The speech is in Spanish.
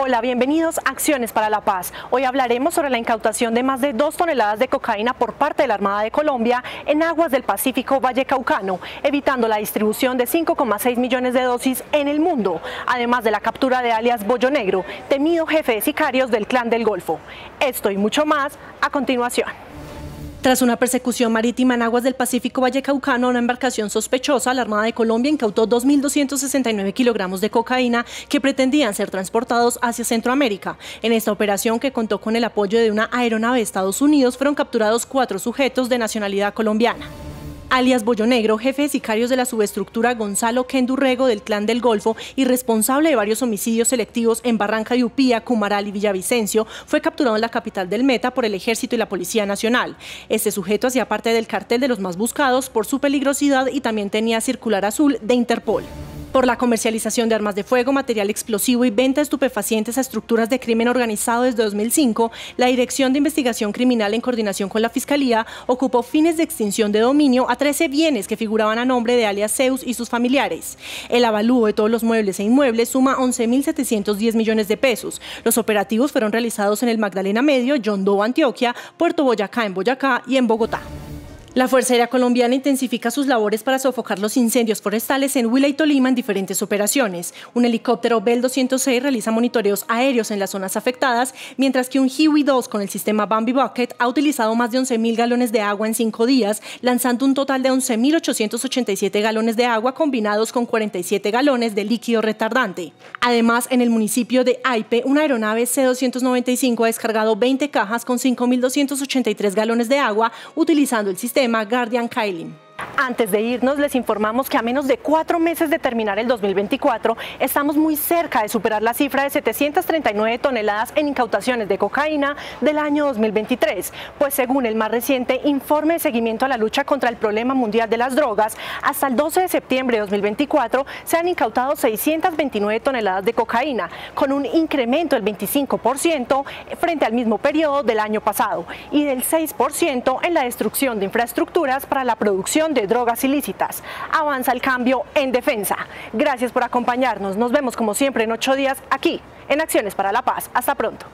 Hola, bienvenidos a Acciones para la Paz. Hoy hablaremos sobre la incautación de más de dos toneladas de cocaína por parte de la Armada de Colombia en aguas del Pacífico Valle Caucano, evitando la distribución de 5,6 millones de dosis en el mundo, además de la captura de alias Bollo Negro, temido jefe de sicarios del Clan del Golfo. Esto y mucho más a continuación. Tras una persecución marítima en aguas del Pacífico Vallecaucano, una embarcación sospechosa, la Armada de Colombia incautó 2.269 kilogramos de cocaína que pretendían ser transportados hacia Centroamérica. En esta operación, que contó con el apoyo de una aeronave de Estados Unidos, fueron capturados cuatro sujetos de nacionalidad colombiana alias Bollo Negro, jefe de sicarios de la subestructura Gonzalo Kendurrego del Clan del Golfo y responsable de varios homicidios selectivos en Barranca de Upía, Cumaral y Villavicencio, fue capturado en la capital del Meta por el Ejército y la Policía Nacional. Este sujeto hacía parte del cartel de los más buscados por su peligrosidad y también tenía circular azul de Interpol por la comercialización de armas de fuego, material explosivo y venta de estupefacientes a estructuras de crimen organizado desde 2005, la Dirección de Investigación Criminal en coordinación con la Fiscalía ocupó fines de extinción de dominio a 13 bienes que figuraban a nombre de alias Zeus y sus familiares. El avalúo de todos los muebles e inmuebles suma 11.710 millones de pesos. Los operativos fueron realizados en el Magdalena Medio, Yondó, Antioquia, Puerto Boyacá en Boyacá y en Bogotá. La Fuerza Aérea Colombiana intensifica sus labores para sofocar los incendios forestales en Huila y Tolima en diferentes operaciones. Un helicóptero Bell 206 realiza monitoreos aéreos en las zonas afectadas, mientras que un Huey 2 con el sistema Bambi Bucket ha utilizado más de 11.000 galones de agua en cinco días, lanzando un total de 11.887 galones de agua combinados con 47 galones de líquido retardante. Además, en el municipio de Aipe, una aeronave C-295 ha descargado 20 cajas con 5.283 galones de agua utilizando el sistema Guardian Kylie. Antes de irnos, les informamos que a menos de cuatro meses de terminar el 2024, estamos muy cerca de superar la cifra de 739 toneladas en incautaciones de cocaína del año 2023, pues según el más reciente informe de seguimiento a la lucha contra el problema mundial de las drogas, hasta el 12 de septiembre de 2024 se han incautado 629 toneladas de cocaína, con un incremento del 25% frente al mismo periodo del año pasado y del 6% en la destrucción de infraestructuras para la producción de drogas ilícitas. Avanza el cambio en defensa. Gracias por acompañarnos. Nos vemos como siempre en ocho días aquí en Acciones para la Paz. Hasta pronto.